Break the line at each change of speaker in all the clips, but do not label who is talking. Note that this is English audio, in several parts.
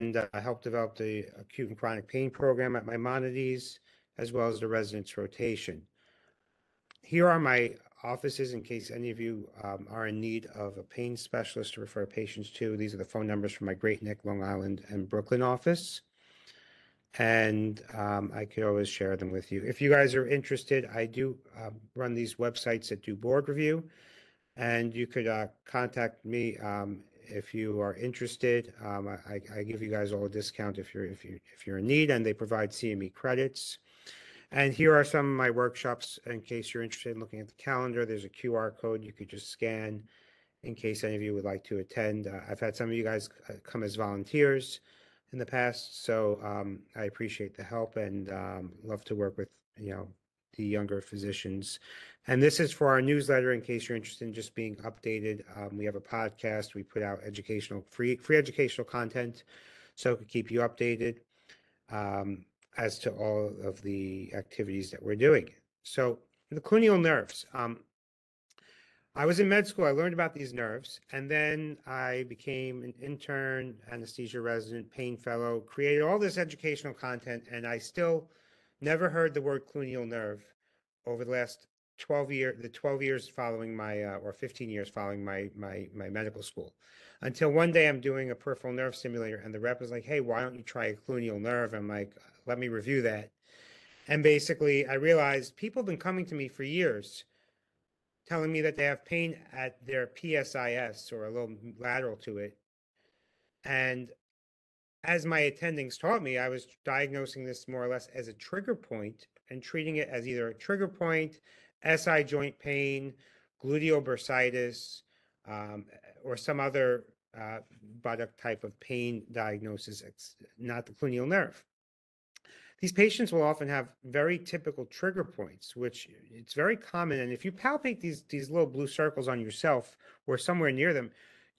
and uh, helped develop the acute and chronic pain program at Maimonides, as well as the residence rotation. Here are my offices in case any of you um, are in need of a pain specialist to refer patients to. These are the phone numbers for my Great Neck, Long Island, and Brooklyn office. And um, I could always share them with you. If you guys are interested, I do um, run these websites that do board review. And you could uh, contact me um, if you are interested. Um, I, I give you guys all a discount if you're if you if you're in need, and they provide CME credits. And here are some of my workshops in case you're interested in looking at the calendar. There's a QR code you could just scan in case any of you would like to attend. Uh, I've had some of you guys uh, come as volunteers in the past, so um, I appreciate the help and um, love to work with you know the younger physicians. And this is for our newsletter in case you're interested in just being updated. Um, we have a podcast. We put out educational free free educational content, so it could keep you updated. Um, as to all of the activities that we're doing. So the cluneal nerves. Um, I was in med school. I learned about these nerves, and then I became an intern, anesthesia resident, pain fellow, created all this educational content, and I still never heard the word cluneal nerve over the last 12 year the 12 years following my uh, or 15 years following my my my medical school until one day i'm doing a peripheral nerve stimulator and the rep is like hey why don't you try a cluneal nerve i'm like let me review that. And basically, I realized people have been coming to me for years telling me that they have pain at their PSIS or a little lateral to it. And as my attendings taught me, I was diagnosing this more or less as a trigger point and treating it as either a trigger point, SI joint pain, gluteal bursitis, um, or some other uh, buttock type of pain diagnosis, it's not the cluneal nerve. These patients will often have very typical trigger points, which it's very common. And if you palpate these, these little blue circles on yourself or somewhere near them,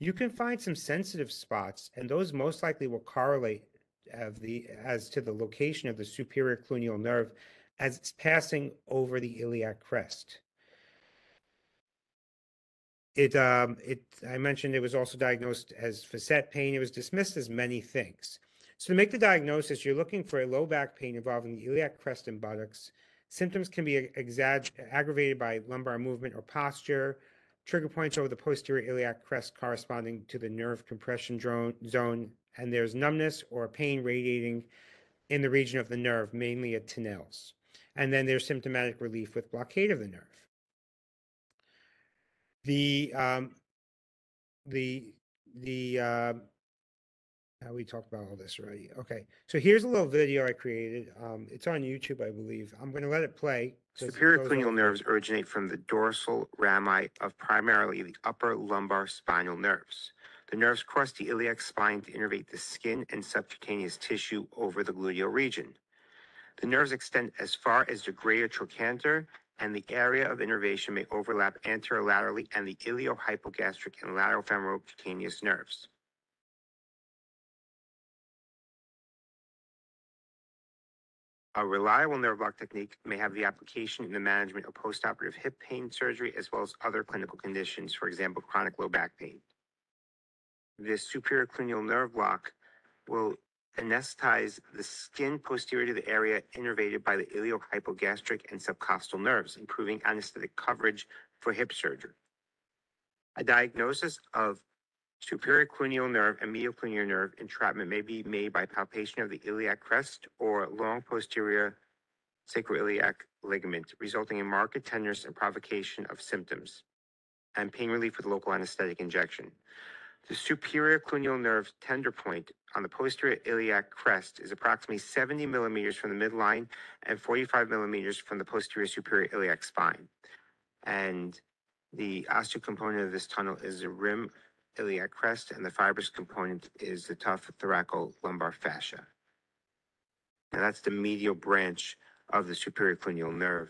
you can find some sensitive spots, and those most likely will correlate of the, as to the location of the superior cluneal nerve as it's passing over the iliac crest. It, um, it, I mentioned it was also diagnosed as facet pain. It was dismissed as many things. So to make the diagnosis, you're looking for a low back pain involving the iliac crest and buttocks. Symptoms can be aggravated by lumbar movement or posture, trigger points over the posterior iliac crest corresponding to the nerve compression zone, and there's numbness or pain radiating in the region of the nerve, mainly at Tinel's. And then there's symptomatic relief with blockade of the nerve. The um, the the uh, we talked about all this already. Okay, so here's a little video I created. Um, it's on YouTube, I believe. I'm going to let it play.
Superior cluneal nerves originate from the dorsal rami of primarily the upper lumbar spinal nerves. The nerves cross the iliac spine to innervate the skin and subcutaneous tissue over the gluteal region. The nerves extend as far as the greater trochanter, and the area of innervation may overlap anterolaterally and the iliohypogastric and lateral femoral cutaneous nerves. A reliable nerve block technique may have the application in the management of postoperative hip pain surgery as well as other clinical conditions, for example, chronic low back pain. This superior cluneal nerve block will anesthetize the skin posterior to the area innervated by the iliohypogastric and subcostal nerves, improving anesthetic coverage for hip surgery. A diagnosis of Superior cluneal nerve and medial cluneal nerve entrapment may be made by palpation of the iliac crest or long posterior sacroiliac ligament, resulting in marked tenderness and provocation of symptoms, and pain relief with local anesthetic injection. The superior cluneal nerve tender point on the posterior iliac crest is approximately 70 millimeters from the midline and 45 millimeters from the posterior superior iliac spine. And the osteocomponent of this tunnel is the rim iliac crest, and the fibrous component is the tough thoracolumbar fascia. Now that's the medial branch of the superior cluneal nerve.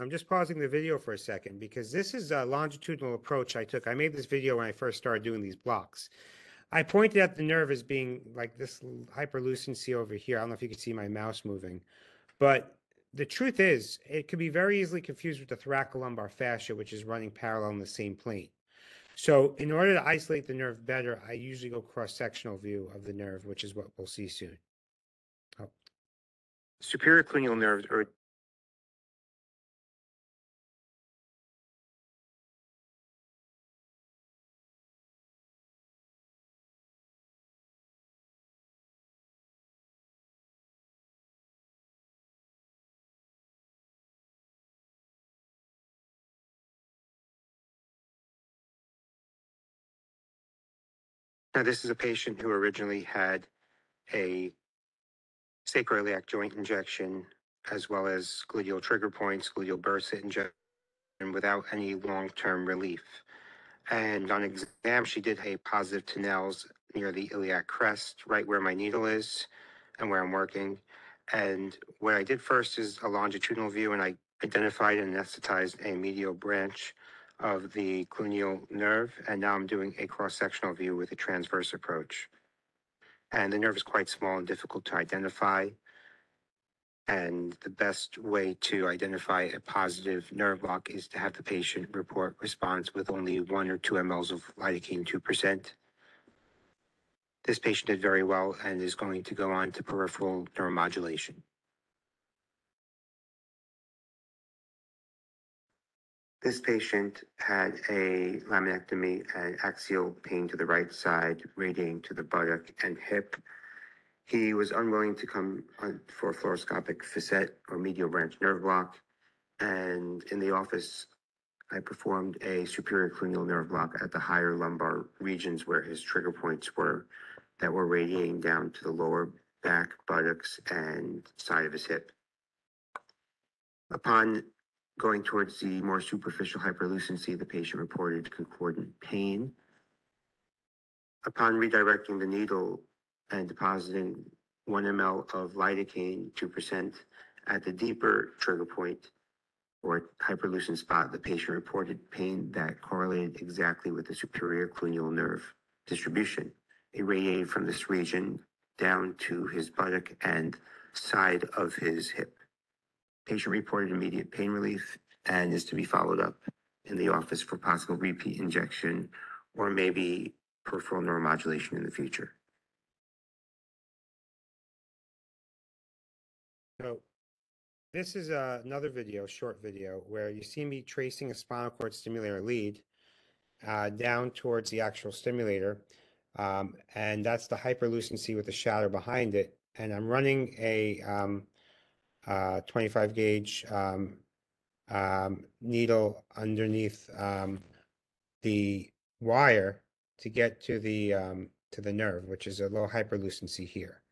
I'm just pausing the video for a second because this is a longitudinal approach I took. I made this video when I first started doing these blocks. I pointed at the nerve as being like this hyperlucency over here. I don't know if you can see my mouse moving, but the truth is, it could be very easily confused with the thoracolumbar fascia, which is running parallel in the same plane. So in order to isolate the nerve better, I usually go cross-sectional view of the nerve, which is what we'll see soon. Oh.
Superior cluneal nerves are Now, this is a patient who originally had a sacroiliac joint injection as well as gluteal trigger points, gluteal bursa injection without any long-term relief. And on exam, she did a positive Tinel's near the iliac crest, right where my needle is and where I'm working. And what I did first is a longitudinal view and I identified and anesthetized a medial branch of the cluneal nerve. And now I'm doing a cross-sectional view with a transverse approach. And the nerve is quite small and difficult to identify. And the best way to identify a positive nerve block is to have the patient report response with only one or two mLs of lidocaine 2%. This patient did very well and is going to go on to peripheral neuromodulation. This patient had a laminectomy and axial pain to the right side, radiating to the buttock and hip. He was unwilling to come for fluoroscopic facet or medial branch nerve block. And in the office, I performed a superior cluneal nerve block at the higher lumbar regions where his trigger points were that were radiating down to the lower back, buttocks, and side of his hip. Upon going towards the more superficial hyperlucency, the patient reported concordant pain. Upon redirecting the needle and depositing 1 ml of lidocaine, 2%, at the deeper trigger point or hyperlucent spot, the patient reported pain that correlated exactly with the superior cluneal nerve distribution. It radiated from this region down to his buttock and side of his hip. Patient reported immediate pain relief and is to be followed up in the office for possible repeat injection or maybe peripheral neuromodulation in the future.
So this is uh, another video, short video, where you see me tracing a spinal cord stimulator lead uh, down towards the actual stimulator. Um, and that's the hyperlucency with the shadow behind it. And I'm running a um, uh, 25 gauge um, um, needle underneath um, the wire to get to the um, to the nerve, which is a low hyperlucency here.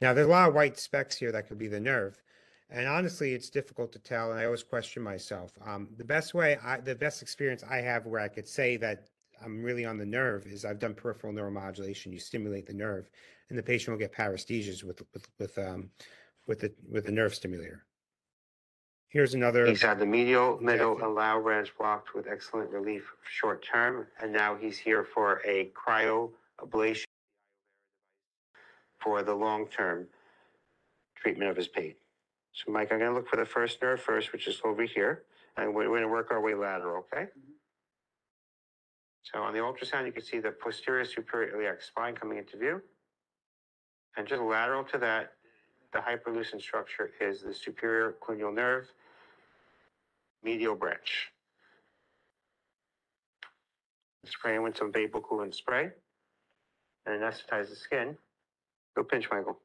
Now, there's a lot of white specks here that could be the nerve. And honestly, it's difficult to tell, and I always question myself. Um, the best way, I, the best experience I have where I could say that I'm really on the nerve is I've done peripheral neuromodulation. You stimulate the nerve, and the patient will get paresthesias with with with um with the with the nerve stimulator. Here's another.
He's had the medial, middle, and lower branch blocked with excellent relief short term, and now he's here for a cryo ablation for the long term treatment of his pain. So, Mike, I'm going to look for the first nerve first, which is over here, and we're going to work our way lateral, okay? So, on the ultrasound, you can see the posterior superior iliac spine coming into view. And just lateral to that, the hyperlucent structure is the superior cluneal nerve medial branch. Spray with some vapor coolant spray and anesthetize the skin. Go pinch, Michael.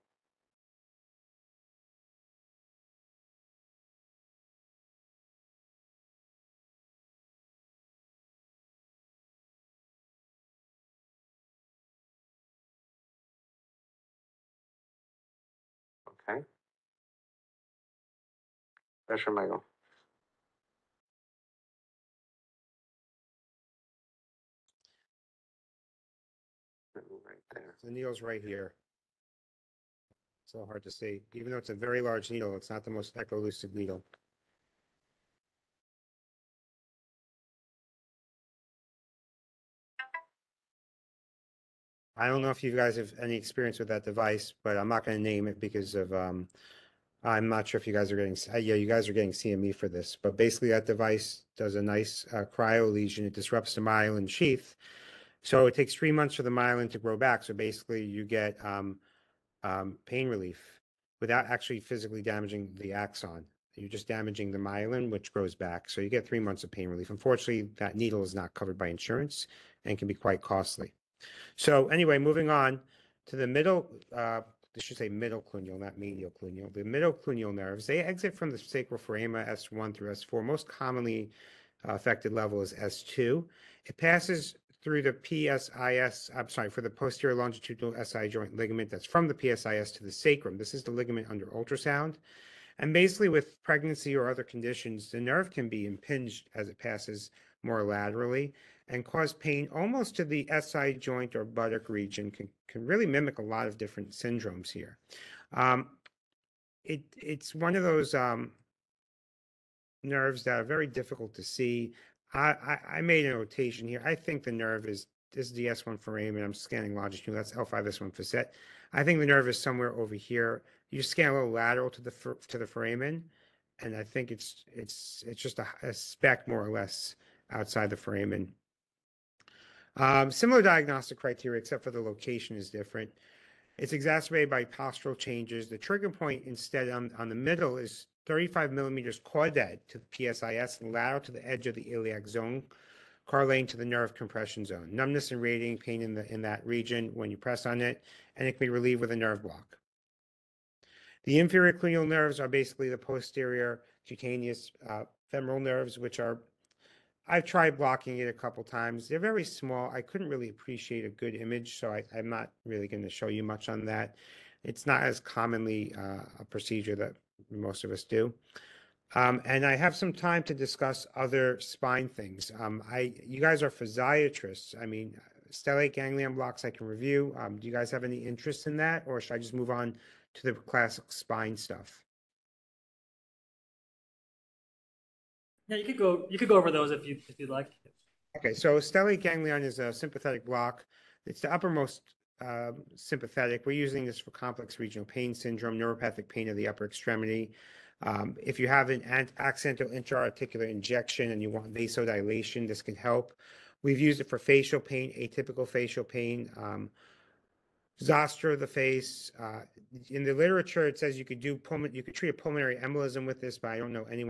Pressure, Michael. Right there.
The needle's right here. Little hard to see. Even though it's a very large needle, it's not the most hyperlucid needle. I don't know if you guys have any experience with that device, but I'm not going to name it because of um, I'm not sure if you guys are getting, uh, yeah, you guys are getting CME for this, but basically that device does a nice uh, cryo lesion. It disrupts the myelin sheath. So it takes three months for the myelin to grow back. So basically you get um, um, pain relief without actually physically damaging the axon. You're just damaging the myelin, which grows back. So you get three months of pain relief. Unfortunately, that needle is not covered by insurance and can be quite costly. So anyway, moving on to the middle, uh, I should say middle cluneal, not medial cluneal. The middle cluneal nerves, they exit from the sacral foramen S1 through S4. Most commonly uh, affected level is S2. It passes through the PSIS, I'm sorry, for the posterior longitudinal SI joint ligament that's from the PSIS to the sacrum. This is the ligament under ultrasound. And basically, with pregnancy or other conditions, the nerve can be impinged as it passes more laterally and cause pain almost to the SI joint or buttock region, can, can really mimic a lot of different syndromes here. Um, it, it's one of those um, nerves that are very difficult to see. I, I, I made a notation here. I think the nerve is this is the S1 foramen. I'm scanning longitudinal. That's L5S1 facet. I think the nerve is somewhere over here. You scan a little lateral to the to the foramen, and I think it's it's it's just a, a speck more or less outside the foramen. Um, similar diagnostic criteria, except for the location is different. It's exacerbated by postural changes. The trigger point instead on, on the middle is 35 millimeters caudad to the PSIS and lateral to the edge of the iliac zone, correlating to the nerve compression zone. Numbness and radiating pain in, the, in that region when you press on it, and it can be relieved with a nerve block. The inferior cluneal nerves are basically the posterior cutaneous uh, femoral nerves, which are I've tried blocking it a couple times. They're very small. I couldn't really appreciate a good image, so I, am not really going to show you much on that. It's not as commonly uh, a procedure that most of us do. Um, and I have some time to discuss other spine things. Um, I, you guys are physiatrists. I mean, stellate ganglion blocks I can review. Um, do you guys have any interest in that, or should I just move on to the classic spine stuff?
Yeah, you could go. You could go over those if you if you'd like.
Okay, so stellate ganglion is a sympathetic block. It's the uppermost uh, sympathetic. We're using this for complex regional pain syndrome, neuropathic pain of the upper extremity. Um, if you have an accidental intra-articular injection and you want vasodilation, this can help. We've used it for facial pain, atypical facial pain, um, zoster of the face. Uh, in the literature, it says you could do pulmon- you could treat a pulmonary embolism with this, but I don't know anyone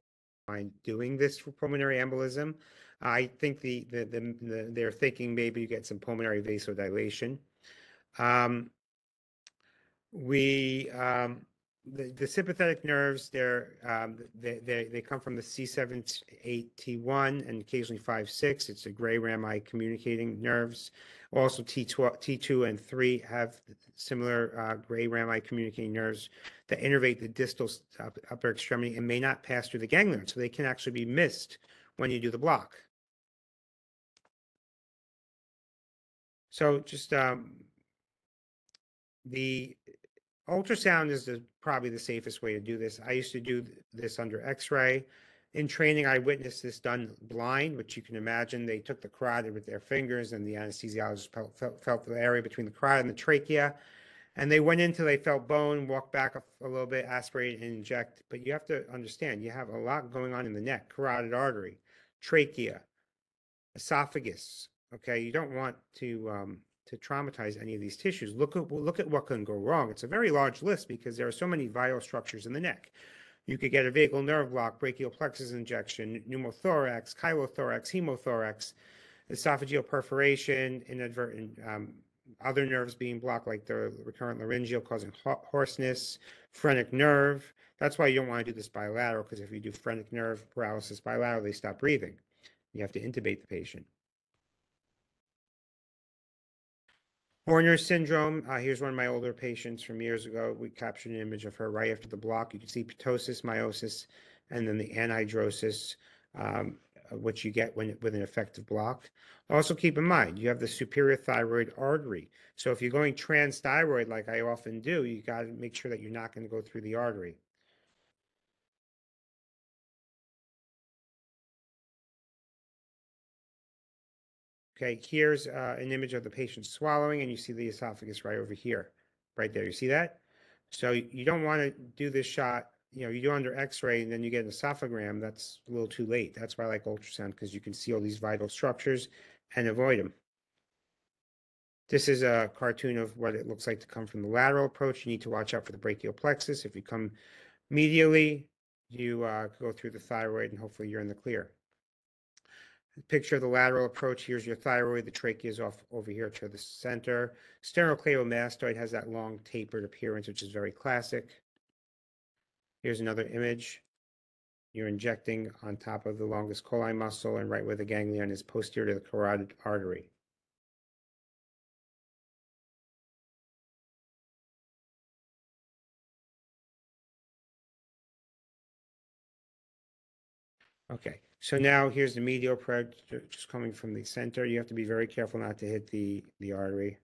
mind doing this for pulmonary embolism. I think the, the, the, the they're thinking maybe you get some pulmonary vasodilation. Um, we um, the, the sympathetic nerves they're um, they, they they come from the C7 8 T1 and occasionally 5 6 it's a gray rami communicating nerves. Also T12 T2 and 3 have similar uh, gray rami communicating nerves that innervate the distal upper extremity and may not pass through the ganglion so they can actually be missed when you do the block. So just um, the ultrasound is the, probably the safest way to do this. I used to do this under x-ray. In training, I witnessed this done blind, which you can imagine. They took the carotid with their fingers and the anesthesiologist felt, felt, felt the area between the carotid and the trachea. And they went until they felt bone, walked back a, a little bit, aspirate and inject. But you have to understand, you have a lot going on in the neck, carotid artery, trachea, esophagus. Okay, you don't want to um, to traumatize any of these tissues. Look at look at what can go wrong. It's a very large list because there are so many vital structures in the neck. You could get a vagal nerve block, brachial plexus injection, pneumothorax, chylothorax, hemothorax, esophageal perforation, inadvertent um, other nerves being blocked, like the recurrent laryngeal causing hoarseness, phrenic nerve. That's why you don't want to do this bilateral, because if you do phrenic nerve paralysis bilateral, they stop breathing. You have to intubate the patient. Horner syndrome. Uh, here's one of my older patients from years ago. We captured an image of her right after the block. You can see ptosis, miosis, and then the anhidrosis, um, which you get when with an effective block. Also, keep in mind you have the superior thyroid artery. So if you're going trans transthyroid, like I often do, you got to make sure that you're not going to go through the artery. Okay, here's uh, an image of the patient swallowing, and you see the esophagus right over here, right there. You see that? So you don't want to do this shot you know, you do under x-ray and then you get an esophagram, that's a little too late. That's why I like ultrasound, because you can see all these vital structures and avoid them. This is a cartoon of what it looks like to come from the lateral approach. You need to watch out for the brachial plexus. If you come medially, you uh, go through the thyroid and hopefully you're in the clear. Picture of the lateral approach. Here's your thyroid. The trachea is off over here to the center. Sternocleidomastoid has that long tapered appearance, which is very classic. Here's another image. You're injecting on top of the longus colli muscle and right where the ganglion is posterior to the carotid artery. Okay, so now here's the medial ju- just coming from the center. You have to be very careful not to hit the, the artery.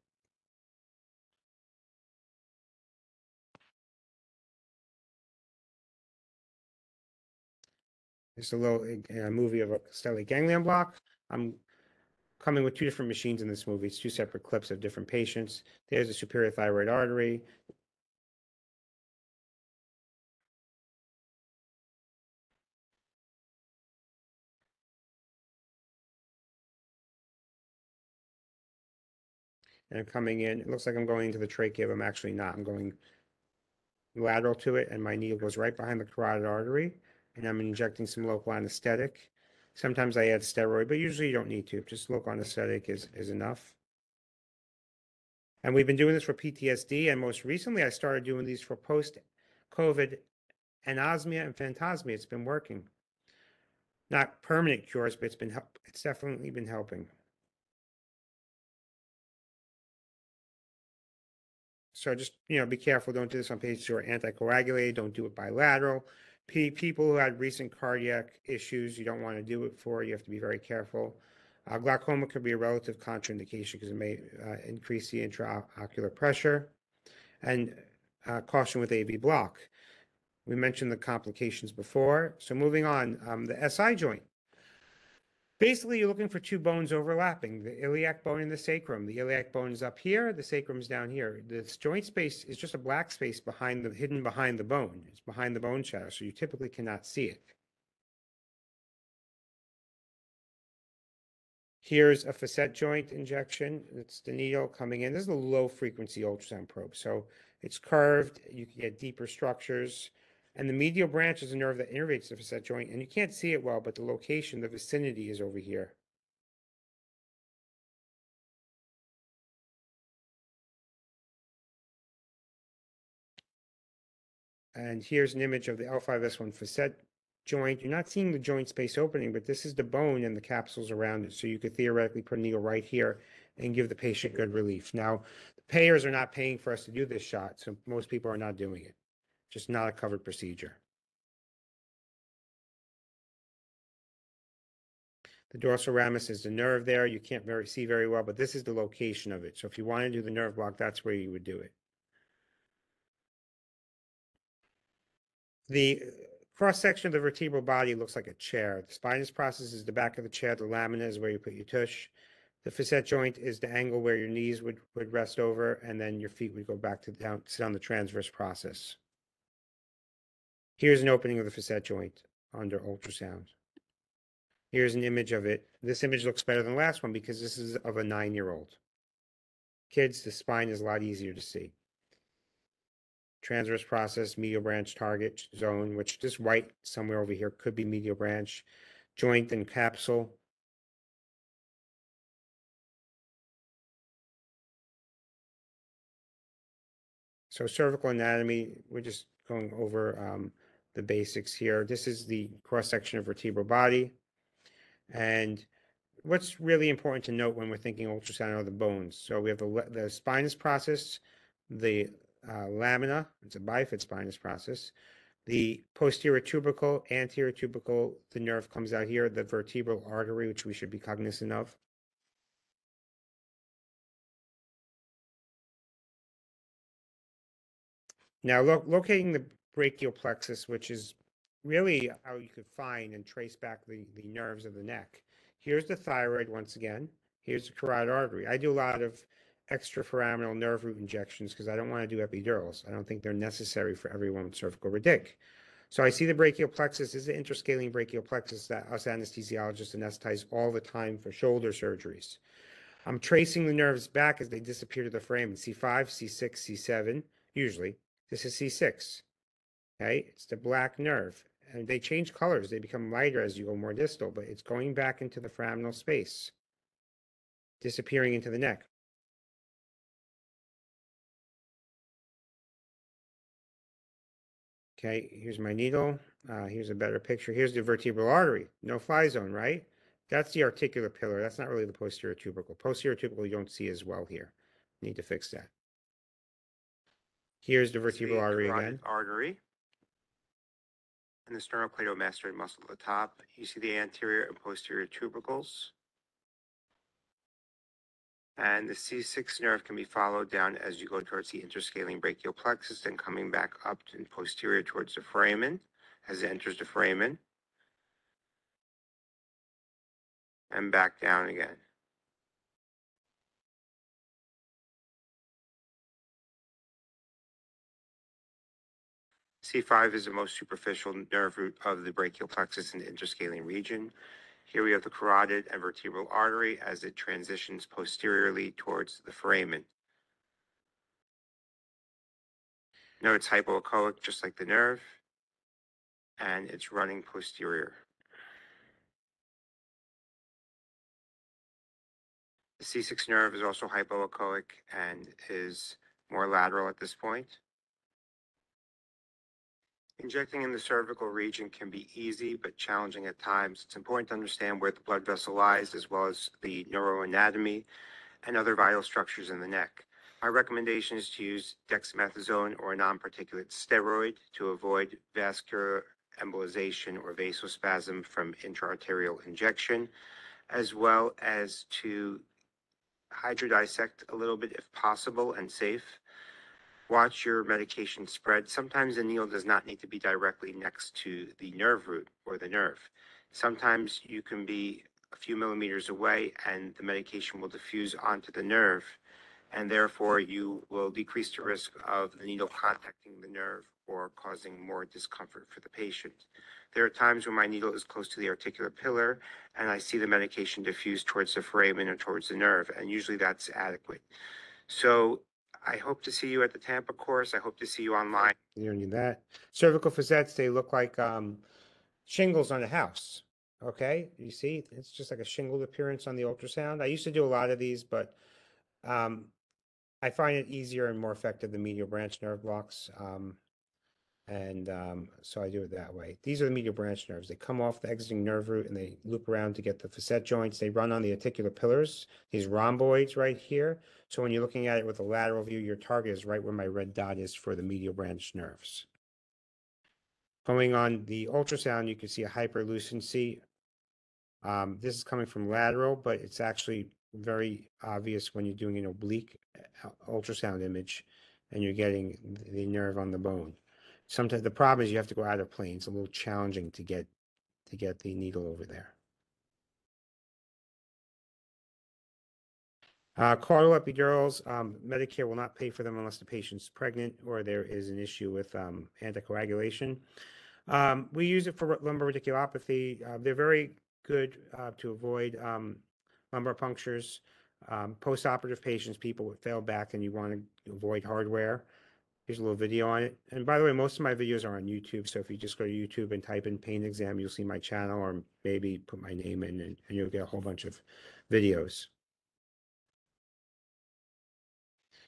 It's a little movie of a stellate ganglion block. I'm coming with two different machines in this movie. It's two separate clips of different patients. There's the superior thyroid artery. And I'm coming in, it looks like I'm going into the trachea, but I'm actually not. I'm going lateral to it and my needle goes right behind the carotid artery and I'm injecting some local anesthetic. Sometimes I add steroid, but usually you don't need to. Just local anesthetic is, is enough. And we've been doing this for PTSD, and most recently I started doing these for post-COVID anosmia and phantasmia. It's been working. Not permanent cures, but it's been help. It's definitely been helping. So just, you know, be careful. Don't do this on patients who are anticoagulated. Don't do it bilateral. Pe- people who had recent cardiac issues, you don't want to do it for. You have to be very careful. Uh, glaucoma could be a relative contraindication because it may uh, increase the intraocular pressure. And uh, caution with AV block. We mentioned the complications before. So moving on, um, the SI joint. Basically, you're looking for two bones overlapping, the iliac bone and the sacrum. The iliac bone is up here, the sacrum is down here. This joint space is just a black space behind the, hidden behind the bone. It's behind the bone shadow, so you typically cannot see it. Here's a facet joint injection. It's the needle coming in. This is a low frequency ultrasound probe. So it's curved. You can get deeper structures. And the medial branch is a nerve that innervates the facet joint. And you can't see it well, but the location, the vicinity is over here. And here's an image of the L5S1 facet joint. You're not seeing the joint space opening, but this is the bone and the capsules around it. So you could theoretically put a needle right here and give the patient good relief. Now, the payers are not paying for us to do this shot, so most people are not doing it. Just not a covered procedure. The dorsal ramus is the nerve there. You can't very see very well, but this is the location of it. So if you want to do the nerve block, that's where you would do it. The uh, cross section of the vertebral body looks like a chair. The spinous process is the back of the chair. The lamina is where you put your tush. The facet joint is the angle where your knees would, would rest over, and then your feet would go back to down, sit on the transverse process. Here's an opening of the facet joint under ultrasound. Here's an image of it. This image looks better than the last one because this is of a nine-year-old. Kids, the spine is a lot easier to see. Transverse process, medial branch target zone, which this white somewhere over here could be medial branch, joint and capsule. So cervical anatomy, we're just going over um, the basics here. This is the cross-section of vertebral body. And what's really important to note when we're thinking ultrasound are the bones. So we have the, the spinous process, the uh, lamina, it's a bifid spinous process. The posterior tubercle, anterior tubercle, the nerve comes out here, the vertebral artery, which we should be cognizant of. Now, lo- locating the brachial plexus, which is really how you could find and trace back the, the nerves of the neck. Here's the thyroid once again. Here's the carotid artery. I do a lot of extraforaminal nerve root injections because I don't want to do epidurals. I don't think they're necessary for everyone with cervical radic. So I see the brachial plexus This is the interscalene brachial plexus that us anesthesiologists anesthetize all the time for shoulder surgeries. I'm tracing the nerves back as they disappear to the foramen C5, C6, C7, usually. This is C6. Okay, it's the black nerve. And they change colors. They become lighter as you go more distal, but it's going back into the foraminal space, disappearing into the neck. Okay, here's my needle. Uh, here's a better picture. Here's the vertebral artery. No fly zone, right? That's the articular pillar. That's not really the posterior tubercle. Posterior tubercle you don't see as well here. Need to fix that. Here's the
is the
vertebral artery again.
Artery. And the sternocleidomastoid muscle at the top. You see the anterior and posterior tubercles. And the C6 nerve can be followed down as you go towards the interscalene brachial plexus, then coming back up and posterior towards the foramen as it enters the foramen. And back down again. C5 is the most superficial nerve root of the brachial plexus in the interscalene region. Here we have the carotid and vertebral artery as it transitions posteriorly towards the foramen. Note it's hypoechoic, just like the nerve, and it's running posterior. The C6 nerve is also hypoechoic and is more lateral at this point. Injecting in the cervical region can be easy but challenging at times. It's important to understand where the blood vessel lies as well as the neuroanatomy and other vital structures in the neck. My recommendation is to use dexamethasone or a non-particulate steroid to avoid vascular embolization or vasospasm from intraarterial injection, as well as to hydrodissect a little bit if possible and safe watch your medication spread. Sometimes the needle does not need to be directly next to the nerve root or the nerve. Sometimes you can be a few millimeters away and the medication will diffuse onto the nerve and therefore you will decrease the risk of the needle contacting the nerve or causing more discomfort for the patient. There are times when my needle is close to the articular pillar and I see the medication diffuse towards the foramen or towards the nerve, and usually that's adequate. So I hope to see you at the Tampa course. I hope to see you online.
You don't need that. Cervical facets, they look like um, shingles on a house. Okay, you see, it's just like a shingled appearance on the ultrasound. I used to do a lot of these, but um, I find it easier and more effective than medial branch nerve blocks. Um, and um, so I do it that way. These are the medial branch nerves. They come off the exiting nerve root and they loop around to get the facet joints. They run on the articular pillars, these rhomboids right here. So when you're looking at it with a lateral view, your target is right where my red dot is for the medial branch nerves. Going on the ultrasound, you can see a hyperlucency. Um, this is coming from lateral, but it's actually very obvious when you're doing an oblique uh, ultrasound image and you're getting the nerve on the bone. Sometimes the problem is you have to go out of plane. It's a little challenging to get to get the needle over there. Uh, epidurals, um, Medicare will not pay for them unless the patient's pregnant or there is an issue with um, anticoagulation. Um, we use it for lumbar radiculopathy. Uh, they're very good uh, to avoid um, lumbar punctures. Um, post-operative patients, people with failed back, and you want to avoid hardware. Here's a little video on it. And by the way, most of my videos are on YouTube. So if you just go to YouTube and type in pain exam, you'll see my channel or maybe put my name in and, and you'll get a whole bunch of videos.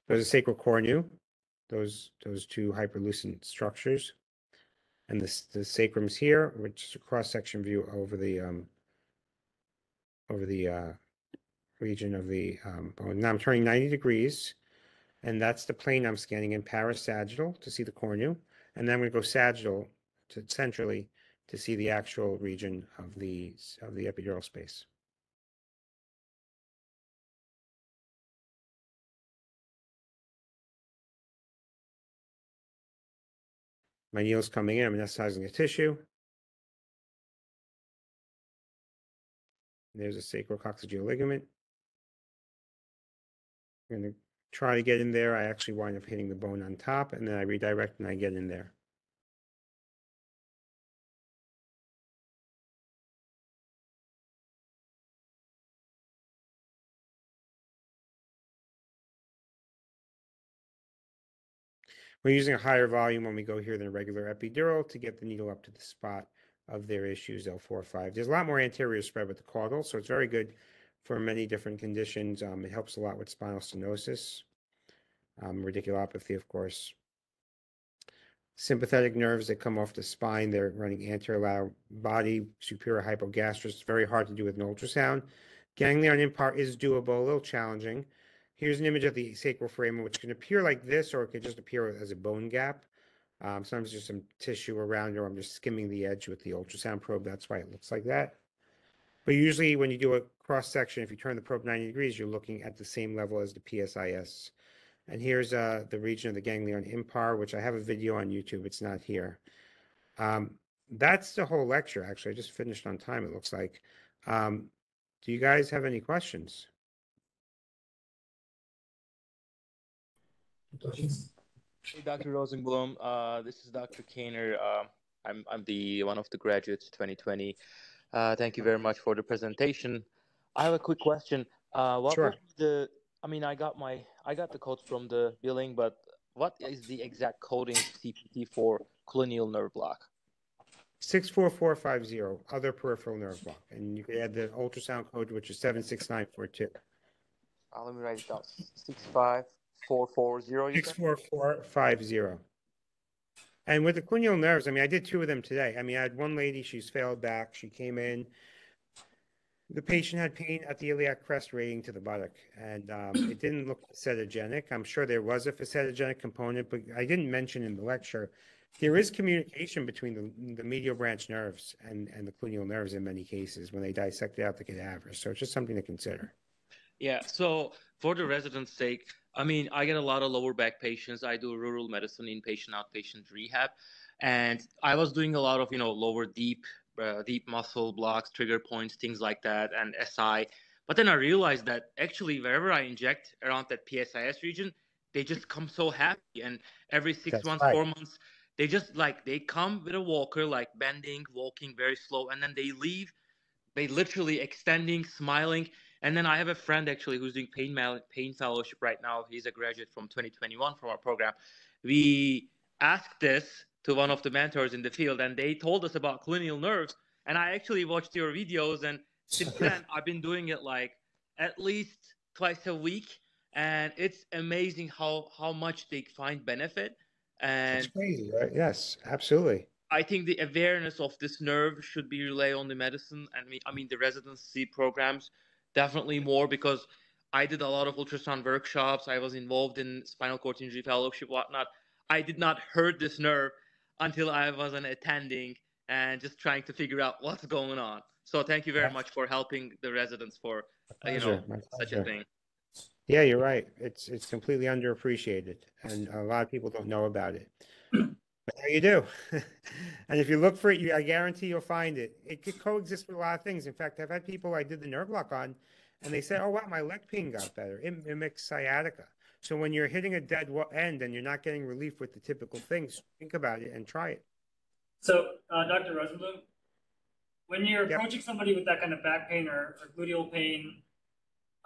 There's a sacral cornu, those those two hyperlucent structures. And this the sacrum's here, which is a cross-section view over the um over the uh region of the um bone. Now I'm turning 90 degrees. And that's the plane I'm scanning in parasagittal to see the cornu. And then to go sagittal to centrally to see the actual region of the of the epidural space. My needle's coming in, I'm anesthetizing the tissue. There's a sacrococcygeal ligament. I'm going to try to get in there. I actually wind up hitting the bone on top, and then I redirect and I get in there. We're using a higher volume when we go here than a regular epidural to get the needle up to the spot of their issues L4-5. There's a lot more anterior spread with the caudal, so it's very good for many different conditions. Um, it helps a lot with spinal stenosis, um, radiculopathy, of course. Sympathetic nerves that come off the spine, they're running anterolateral body, superior hypogastrus. very hard to do with an ultrasound. Ganglion impar is doable, a little challenging. Here's an image of the sacral foramen, which can appear like this, or it could just appear as a bone gap. Um, sometimes there's some tissue around or I'm just skimming the edge with the ultrasound probe. That's why it looks like that. But usually when you do a cross section, if you turn the probe 90 degrees, you're looking at the same level as the PSIS. And here's uh, the region of the ganglion impar, which I have a video on YouTube. It's not here. Um, that's the whole lecture, actually. I just finished on time, it looks like. Um, do you guys have any questions?
Hey, Dr. Rosenblum. Uh, this is Dr. Kaner. Uh, I'm I'm the one of the graduates 2020. Uh, thank you very much for the presentation. I have a quick question. Uh, what
Sure.
was the? I mean, I got my I got the code from the billing, but what is the exact coding CPT for cluneal nerve block?
64450, other peripheral nerve block. And you can add the ultrasound code, which is 76942.
Uh, let me write it down. Six five four four zero. You said?
64450. And with the cluneal nerves, I mean, I did two of them today. I mean, I had one lady, she's failed back. She came in. The patient had pain at the iliac crest rating to the buttock, and um, it didn't look facetogenic. I'm sure there was a facetogenic component, but I didn't mention in the lecture. There is communication between the, the medial branch nerves and, and the cluneal nerves in many cases when they dissect out the cadavers. So it's just something to consider.
Yeah. So for the residents' sake, I mean, I get a lot of lower back patients. I do rural medicine, inpatient, outpatient rehab, and I was doing a lot of you know lower deep, uh, deep muscle blocks, trigger points, things like that, and SI. But then I realized that actually wherever I inject around that PSIS region, they just come so happy, and every six
That's
months,
right.
four months, they just like they come with a walker, like bending, walking very slow, and then they leave. They literally extending, smiling. And then I have a friend actually who's doing pain mal- pain fellowship right now. He's a graduate from 2021 from our program. We asked this to one of the mentors in the field, and they told us about cluneal nerves. And I actually watched your videos, and since then I've been doing it like at least twice a week, and it's amazing how how much they find benefit. And
It's crazy, right? Yes, absolutely.
I think the awareness of this nerve should be relayed on the medicine and I mean the residency programs definitely more because I did a lot of ultrasound workshops. I was involved in spinal cord injury fellowship, whatnot. I did not hurt this nerve until I wasn't attending and just trying to figure out what's going on. So thank you very much for helping the residents for uh, you know such a thing.
Yeah, you're right. It's it's completely underappreciated, and a lot of people don't know about it. Now you do. And if you look for it, you, I guarantee you'll find it. It could coexist with a lot of things. In fact, I've had people I did the nerve block on, and they said, "Oh wow, my leg pain got better. It mimics sciatica." So when you're hitting a dead end and you're not getting relief with the typical things, think about it and try it.
So, uh, Dr. Rosenblum, when you're
Yep.
approaching somebody with that kind of back pain or, or gluteal pain,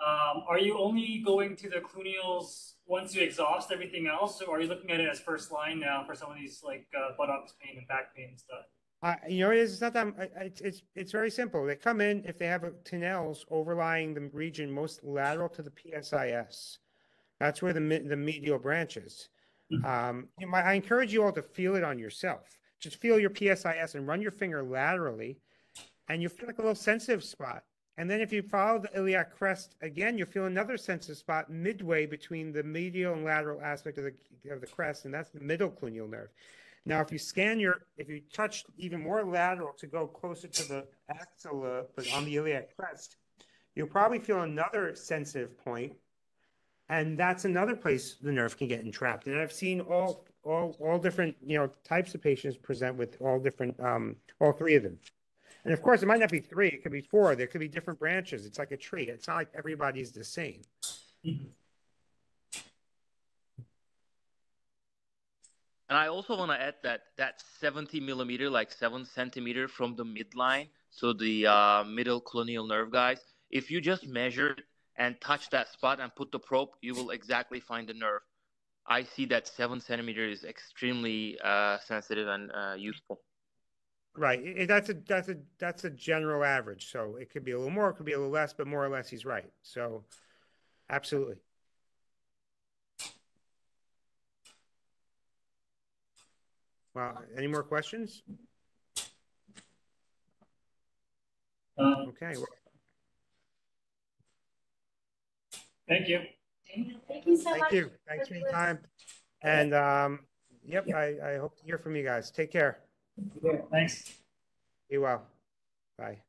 um, are you only going to the cluneals once you exhaust everything else, or are you looking at it as first line now for some of these like uh, buttocks pain and back pain and stuff?
Uh, you know, it's not that, it's, it's, it's very simple. They come in, if they have a Tinel's overlying the region most lateral to the PSIS. That's where the, the medial branch is.
Mhm.
Um, you know, I encourage you all to feel it on yourself. Just feel your PSIS and run your finger laterally and you feel like a little sensitive spot. And then if you follow the iliac crest again, you'll feel another sensitive spot midway between the medial and lateral aspect of the, of the crest, and that's the middle cluneal nerve. Now, if you scan your, if you touch even more lateral to go closer to the axilla, but on the iliac crest, you'll probably feel another sensitive point, and that's another place the nerve can get entrapped. And I've seen all, all, all different, you know, types of patients present with all different, um, all three of them. And of course, it might not be three; it could be four. There could be different branches. It's like a tree. It's not like everybody's the same.
And I also want to add that that 70 millimeter, like seven centimeter from the midline, so the uh, middle cluneal nerve, guys. If you just measure and touch that spot and put the probe, you will exactly find the nerve. I see that seven centimeter is extremely uh, sensitive and uh, useful.
Right, i- i- that's a, that's a, that's a general average, so it could be a little more, it could be a little less, but more or less, he's right, so, absolutely. Well, any more questions?
Um,
Okay, well,
thank you.
Thank you so much.
thank you, thanks for your time, and, um, yep, I, I hope to hear from you guys, take care,
Thanks.
be well, bye.